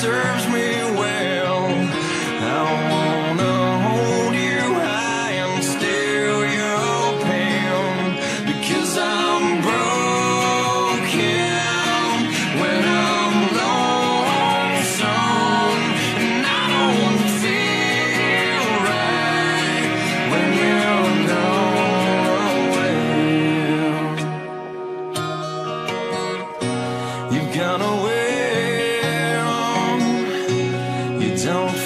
serves me well. I wanna hold you high and steal your pain because I'm broken when I'm lonesome and I don't feel right when you're nowhere. You've got a don't